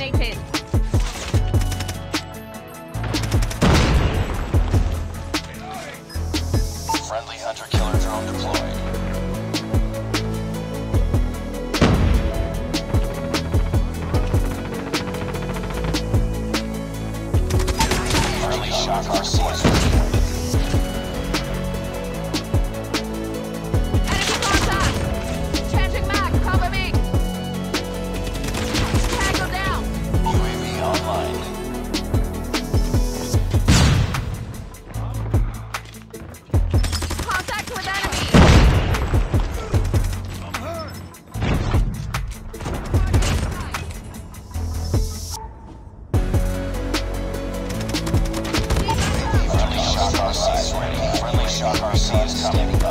eliminated. Friendly hunter killer drone deployed. Friendly shock our sources. Our son's coming.